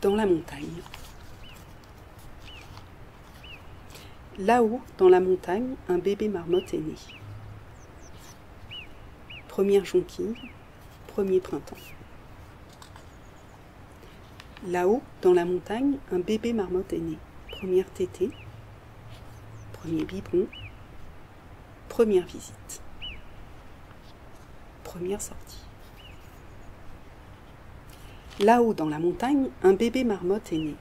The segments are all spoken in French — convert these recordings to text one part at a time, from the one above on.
dans la montagne. Là-haut, dans la montagne, un bébé marmotte est né. Première jonquille, premier printemps. Là-haut, dans la montagne, un bébé marmotte est né. Première tétée, premier biberon, première visite, première sortie. Là-haut dans la montagne, un bébé marmotte est né.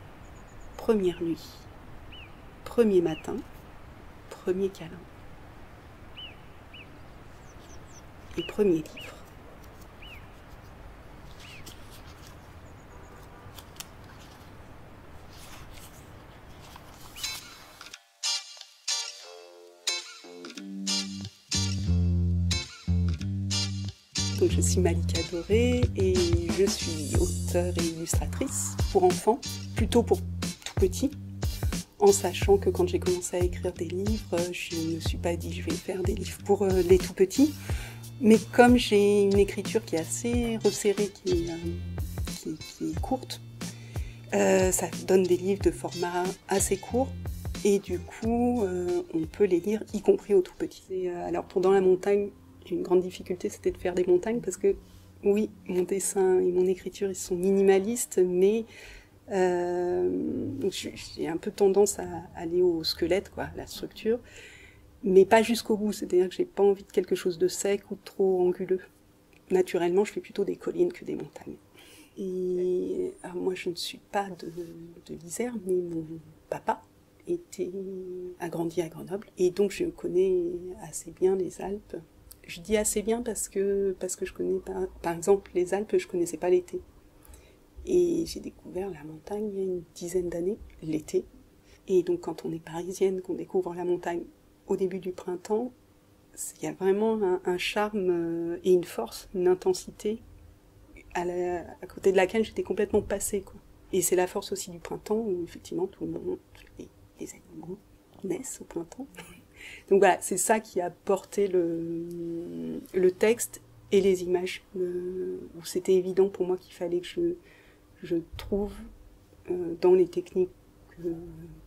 Première nuit, premier matin, premier câlin et premier livre. Donc je suis Malika Doré et je suis auteure et illustratrice pour enfants, plutôt pour tout petits, en sachant que quand j'ai commencé à écrire des livres, je ne me suis pas dit je vais faire des livres pour euh, les tout petits. Mais comme j'ai une écriture qui est assez resserrée, qui est, euh, courte, euh, ça donne des livres de format assez court et du coup on peut les lire y compris aux tout petits. alors pour Dans la montagne, une grande difficulté, c'était de faire des montagnes parce que, oui, mon dessin et mon écriture, ils sont minimalistes, mais euh, j'ai un peu tendance à aller au squelette, quoi, la structure, mais pas jusqu'au bout. C'est-à-dire que j'ai pas envie de quelque chose de sec ou de trop anguleux. Naturellement, je fais plutôt des collines que des montagnes. Et moi, je ne suis pas de, de l'Isère, mais mon papa était a grandi à Grenoble, et donc je connais assez bien les Alpes je dis assez bien parce que, parce que je connais pas, par exemple, les Alpes, je connaissais pas l'été. Et j'ai découvert la montagne il y a une dizaine d'années, l'été. Et donc, quand on est parisienne, qu'on découvre la montagne au début du printemps, il y a vraiment un, charme euh, et une force, une intensité à, côté de laquelle j'étais complètement passée. Quoi. Et c'est la force aussi du printemps où effectivement tout le monde, les animaux naissent au printemps. Donc voilà, c'est ça qui a porté le, texte et les images, où c'était évident pour moi qu'il fallait que je, trouve euh, dans les techniques que,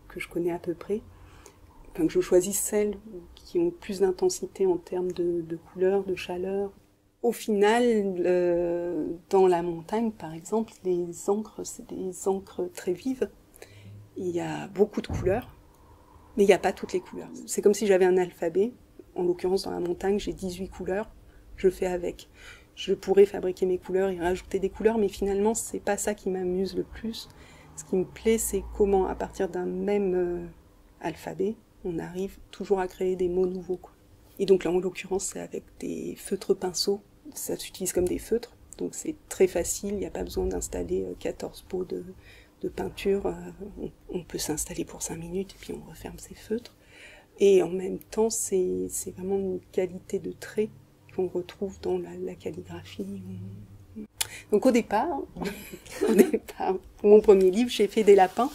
que, je connais à peu près, enfin, que je choisisse celles qui ont plus d'intensité en termes de, de couleur, de chaleur. Au final, euh, dans la montagne, par exemple, les encres, c'est des encres très vives. Il y a beaucoup de couleurs, mais il n'y a pas toutes les couleurs. C'est comme si j'avais un alphabet. En l'occurrence, dans la montagne, j'ai 18 couleurs. Je fais avec. Je pourrais fabriquer mes couleurs et rajouter des couleurs, mais finalement, c'est pas ça qui m'amuse le plus. Ce qui me plaît, c'est comment, à partir d'un même euh, alphabet, on arrive toujours à créer des mots nouveaux. Et donc là, en l'occurrence, c'est avec des feutres pinceaux. Ça s'utilise comme des feutres, donc c'est très facile. Il n'y a pas besoin d'installer 14 euh, pots de, de peinture, euh, on, peut s'installer pour cinq minutes et puis on referme ses feutres. Et en même temps, c'est vraiment une qualité de trait qu'on retrouve dans la, calligraphie. Donc au départ, au départ, pour mon premier livre, j'ai fait des lapins.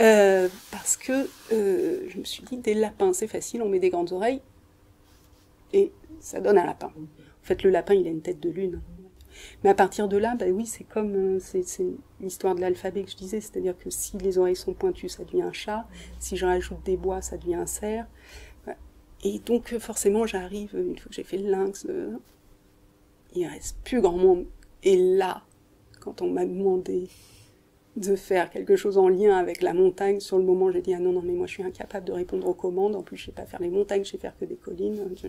Euh, parce que euh, je me suis dit, des lapins, c'est facile, on met des grandes oreilles et ça donne un lapin. En fait, le lapin, il a une tête de lune. Mais à partir de là, bah oui, c'est comme euh, c'est l'histoire de l'alphabet que je disais, c'est-à-dire que si les oreilles sont pointues, ça devient un chat. Si je rajoute des bois, ça devient un cerf. Et donc euh, forcément, j'arrive une fois que j'ai fait le lynx, euh, il reste plus grand monde. Et là, quand on m'a demandé de faire quelque chose en lien avec la montagne, sur le moment, j'ai dit ah non non mais moi je suis incapable de répondre aux commandes. En plus, je sais pas faire les montagnes, je sais faire que des collines. Je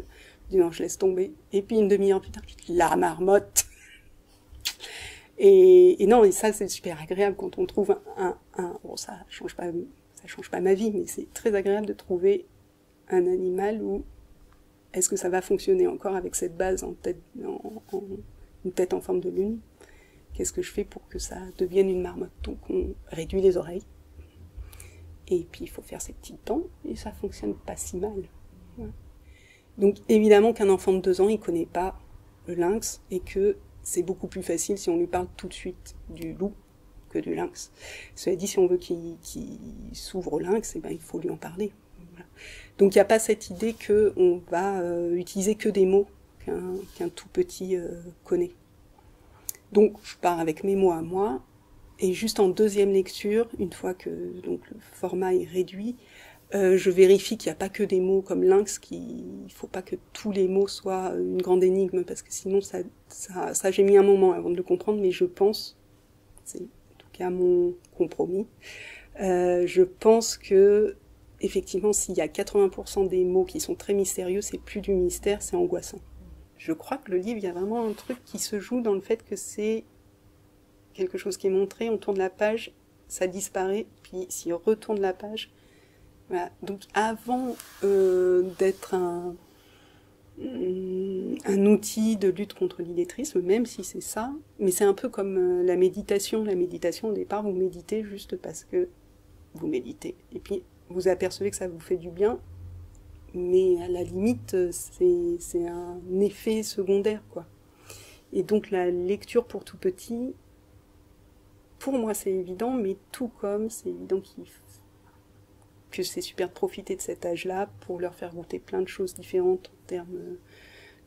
dis non, je laisse tomber. Et puis une demi-heure plus tard, je dis la marmotte. Et, non, et ça c'est super agréable quand on trouve un, bon ça change pas, change pas ma vie, mais c'est très agréable de trouver un animal où est-ce que ça va fonctionner encore avec cette base en tête, en, une tête en forme de lune? Qu'est-ce que je fais pour que ça devienne une marmotte? Donc on réduit les oreilles. Et puis il faut faire ses petites dents et ça fonctionne pas si mal. Donc évidemment qu'un enfant de deux ans il connaît pas le lynx et que c'est beaucoup plus facile si on lui parle tout de suite du loup que du lynx. Cela dit, si on veut qu'il s'ouvre au lynx, eh ben, il faut lui en parler. Donc il n'y a pas cette idée qu'on va euh, utiliser que des mots qu'un tout petit euh, connaît. Donc je pars avec mes mots à moi, Et juste en deuxième lecture, une fois que donc le format est réduit, euh, je vérifie qu'il n'y a pas que des mots comme lynx, qu'il ne faut pas que tous les mots soient une grande énigme, parce que sinon, ça, j'ai mis un moment avant de le comprendre, mais je pense, c'est en tout cas mon compromis, euh, je pense que effectivement, s'il y a 80% des mots qui sont très mystérieux, c'est plus du mystère, c'est angoissant. Je crois que le livre, il y a vraiment un truc qui se joue dans le fait que c'est quelque chose qui est montré, on tourne la page, ça disparaît, puis s'il retourne la page, Donc avant euh, d'être un, un outil de lutte contre l'illettrisme, même si c'est ça, mais c'est un peu comme euh, la méditation. La méditation, au départ, vous méditez juste parce que vous méditez. Et puis, vous apercevez que ça vous fait du bien, mais à la limite, c'est un effet secondaire, quoi. Et donc, la lecture pour tout petit, pour moi, c'est évident, mais tout comme c'est évident que c'est super de profiter de cet âge-là pour leur faire goûter plein de choses différentes en termes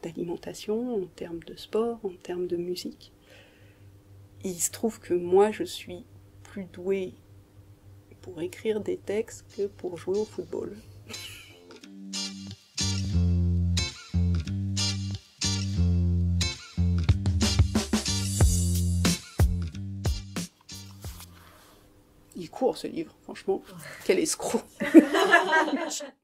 d'alimentation, en termes de sport, en termes de musique. il se trouve que moi, je suis plus douée pour écrire des textes que pour jouer au football. ce livre, franchement. Quel escroc